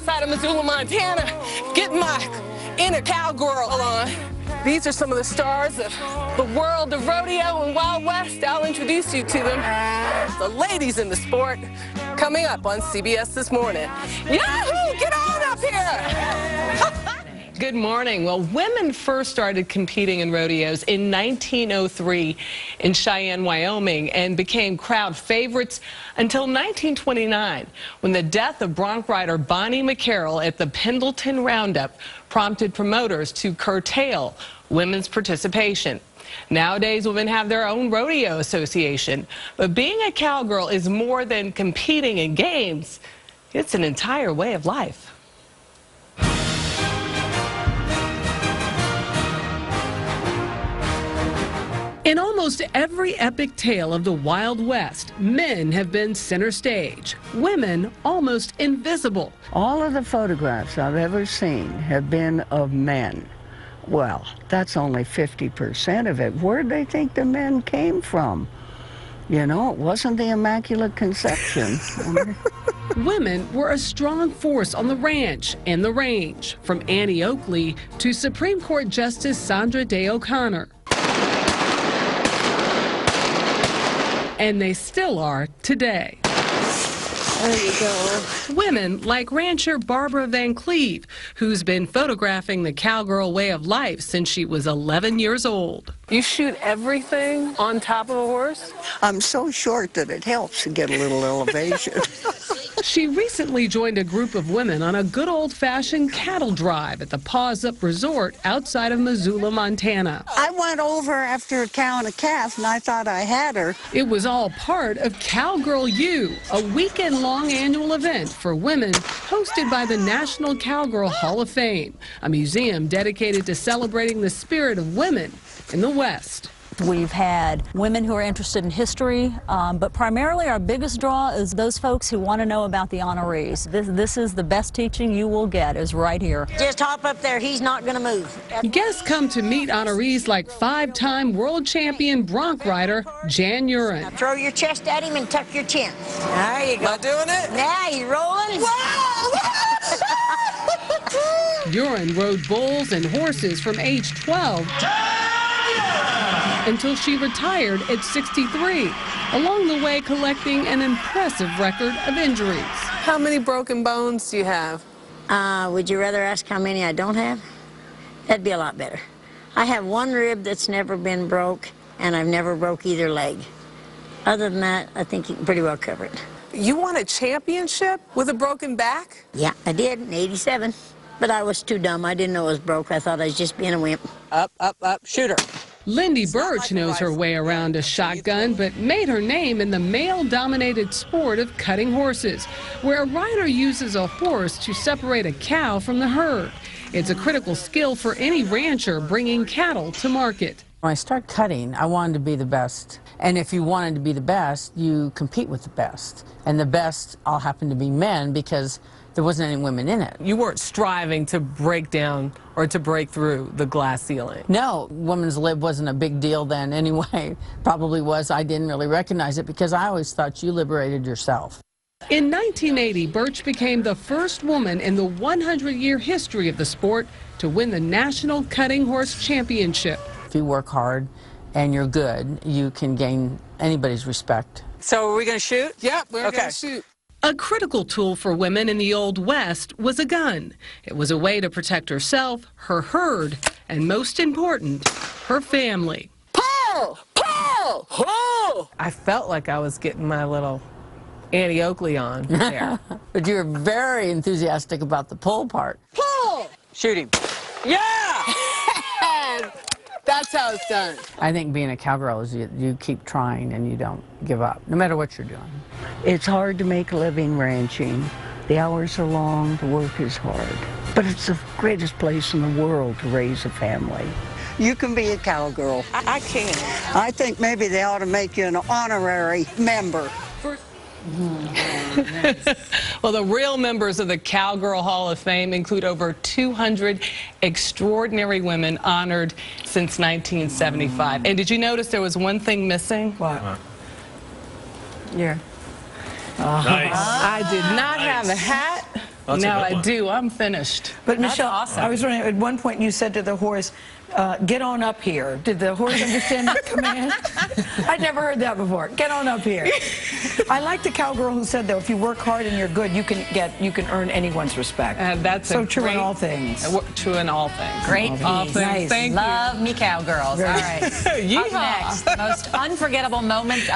outside of Missoula, Montana, getting my inner cowgirl on. These are some of the stars of the world of rodeo and Wild West. I'll introduce you to them. The ladies in the sport coming up on CBS this morning. Yahoo! Get on up here! Good morning. Well, women first started competing in rodeos in 1903 in Cheyenne, Wyoming, and became crowd favorites until 1929, when the death of bronc rider Bonnie McCarroll at the Pendleton Roundup prompted promoters to curtail women's participation. Nowadays, women have their own rodeo association, but being a cowgirl is more than competing in games. It's an entire way of life. In almost every epic tale of the Wild West, men have been center stage, women almost invisible. All of the photographs I've ever seen have been of men. Well, that's only 50% of it. Where'd they think the men came from? You know, it wasn't the Immaculate Conception. Women were a strong force on the ranch and the range, from Annie Oakley to Supreme Court Justice Sandra Day O'Connor. And they still are today. There you go. Women like rancher Barbara Van Cleve, who's been photographing the cowgirl way of life since she was 11 years old. You shoot everything on top of a horse? I'm so short that it helps to get a little elevation. She recently joined a group of women on a good old-fashioned cattle drive at the Paws Up Resort outside of Missoula, Montana. I went over after a cow and a calf, and I thought I had her. It was all part of Cowgirl U, a weekend-long annual event for women hosted by the National Cowgirl Hall of Fame, a museum dedicated to celebrating the spirit of women in the West. We've had women who are interested in history, um, but primarily our biggest draw is those folks who want to know about the honorees. This, this is the best teaching you will get is right here. Just hop up there. He's not going to move. Guests come to meet honorees like five-time world champion bronc rider Jan Youren. Now throw your chest at him and tuck your chin. There you go. Am I doing it? Now he's rolling. Youren rode bulls and horses from age 12 until she retired at 63, along the way collecting an impressive record of injuries. How many broken bones do you have? Uh, would you rather ask how many I don't have? That'd be a lot better. I have one rib that's never been broke, and I've never broke either leg. Other than that, I think you can pretty well cover it. You won a championship with a broken back? Yeah, I did in 87. But I was too dumb. I didn't know it was broke. I thought I was just being a wimp. Up, up, up, shooter. Lindy Burch knows her way around a shotgun, but made her name in the male-dominated sport of cutting horses, where a rider uses a horse to separate a cow from the herd. It's a critical skill for any rancher bringing cattle to market. When I start cutting, I wanted to be the best. And if you wanted to be the best, you compete with the best. And the best all happen to be men because there wasn't any women in it. You weren't striving to break down or to break through the glass ceiling. No, women's lib wasn't a big deal then anyway. Probably was. I didn't really recognize it because I always thought you liberated yourself. In 1980, Burch became the first woman in the 100-year history of the sport to win the National Cutting Horse Championship. If you work hard and you're good, you can gain anybody's respect. So are we going to shoot? Yep, we're okay. going to shoot. A critical tool for women in the Old West was a gun. It was a way to protect herself, her herd, and most important, her family. Pull! Pull! Pull! I felt like I was getting my little Annie Oakley on there. but you were very enthusiastic about the pull part. Pull! Shoot him. Yeah! That's how it's done. I think being a cowgirl is you, you keep trying and you don't give up, no matter what you're doing. It's hard to make a living ranching. The hours are long, the work is hard. But it's the greatest place in the world to raise a family. You can be a cowgirl. I, I can. I think maybe they ought to make you an honorary member. Mm-hmm. well, the real members of the Cowgirl Hall of Fame include over 200 extraordinary women honored since 1975. And did you notice there was one thing missing? What? Yeah. Nice. I did not nice. have a hat That's now I one. do. I'm finished. But Michelle, awesome. I was wondering, at one point you said to the horse, uh, get on up here. Did the horse understand that command? I'd never heard that before. Get on up here. I like the cowgirl who said, though, if you work hard and you're good, you can get, you can earn anyone's respect. And that's so true great, in all things. uh, True in all things. Great All piece. things. Nice. Thank Love me cowgirls. All right. Up Yeehaw. next, the most unforgettable moments